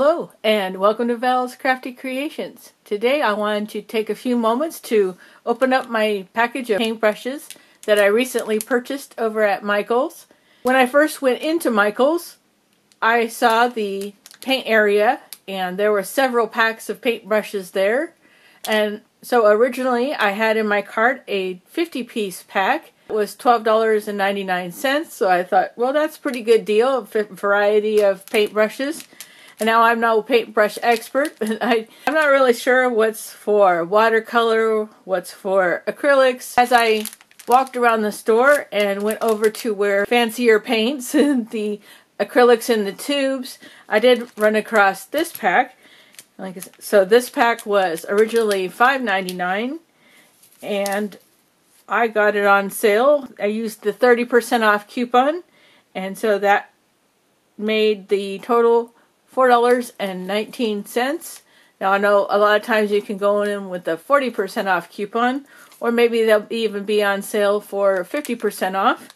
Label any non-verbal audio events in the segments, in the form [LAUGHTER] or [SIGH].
Hello and welcome to Val's Crafty Creations. Today I wanted to take a few moments to open up my package of paintbrushes that I recently purchased over at Michaels. When I first went into Michaels, I saw the paint area and there were several packs of paintbrushes there. And so originally I had in my cart a 50 piece pack. It was $12.99 so I thought well that's a pretty good deal, a variety of paintbrushes. And now I'm no paintbrush expert, but I, I'm not really sure what's for watercolor, what's for acrylics. As I walked around the store and went over to where fancier paints [LAUGHS] the acrylics in the tubes, I did run across this pack. Like so this pack was originally $5.99 and I got it on sale. I used the 30% off coupon and so that made the total $4.19. Now I know a lot of times you can go in with a 40% off coupon or maybe they'll even be on sale for 50% off.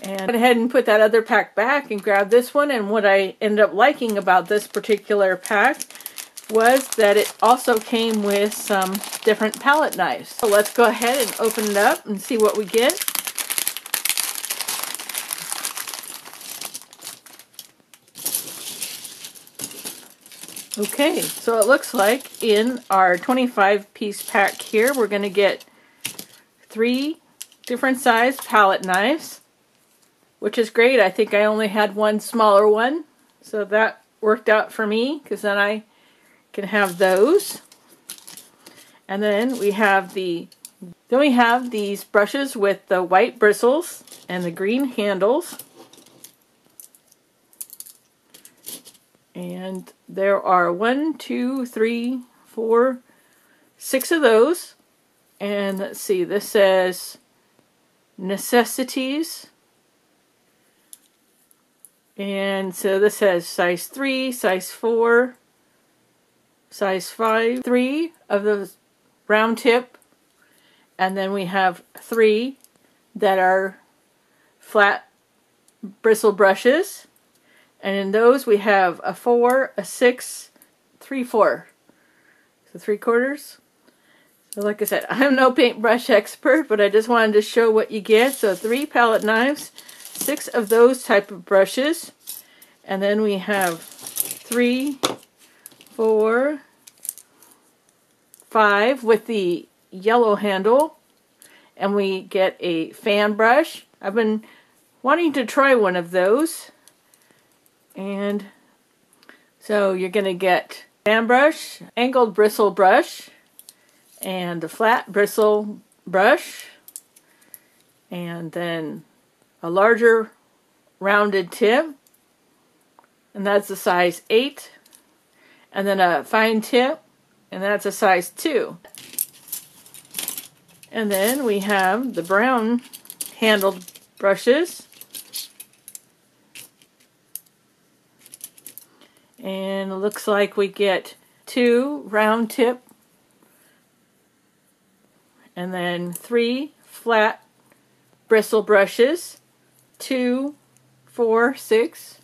And I went ahead and put that other pack back and grab this one and what I ended up liking about this particular pack was that it also came with some different palette knives. So let's go ahead and open it up and see what we get. Okay, so it looks like in our 25 piece pack here, we're going to get three different size palette knives, which is great. I think I only had one smaller one, so that worked out for me because then I can have those. And then we have the then we have these brushes with the white bristles and the green handles. And there are one, two, three, four, six of those. And let's see, this says necessities. And so this has size 3, size 4, size 5, 3 of those round tip. And then we have 3 that are flat bristle brushes. And in those we have a 4, a 6, 3, 4. So 3 quarters. So like I said, [LAUGHS] I'm no paintbrush expert, but I just wanted to show what you get. So 3 palette knives, 6 of those type of brushes. And then we have 3, 4, 5 with the yellow handle. And we get a fan brush. I've been wanting to try one of those. And so you're going to get fan brush, angled bristle brush, and a flat bristle brush, and then a larger rounded tip, and that's a size 8, and then a fine tip, and that's a size 2. And then we have the brown handled brushes, And it looks like we get two round tip. And then three flat bristle brushes, two, four, six,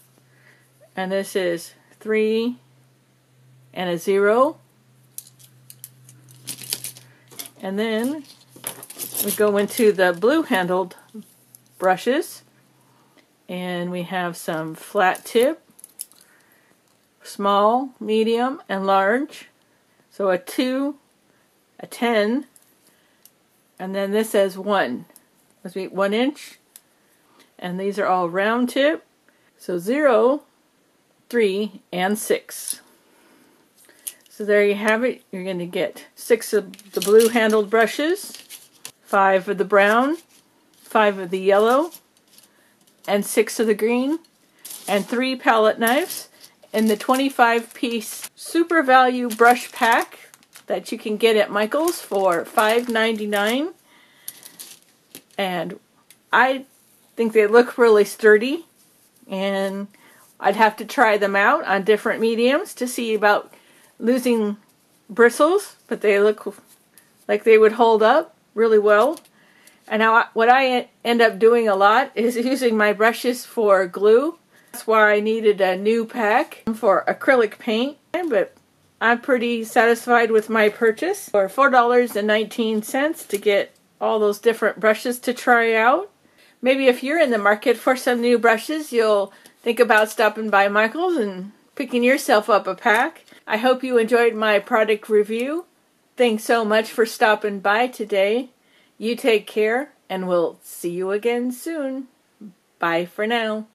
and this is three and a zero. And then we go into the blue handled brushes. And we have some flat tip small, medium, and large. So a 2, a 10, and then this says 1. Must be 1 inch. And these are all round tip. So 0, 3, and 6. So there you have it. You're going to get 6 of the blue handled brushes, 5 of the brown, 5 of the yellow, and 6 of the green, and 3 palette knives in the 25 piece super value brush pack that you can get at Michaels for $5.99 and I think they look really sturdy and I'd have to try them out on different mediums to see about losing bristles but they look like they would hold up really well. And now what I end up doing a lot is [LAUGHS] using my brushes for glue That's why I needed a new pack for acrylic paint, but I'm pretty satisfied with my purchase for $4.19 to get all those different brushes to try out. Maybe if you're in the market for some new brushes, you'll think about stopping by Michaels and picking yourself up a pack. I hope you enjoyed my product review. Thanks so much for stopping by today. You take care, and we'll see you again soon. Bye for now.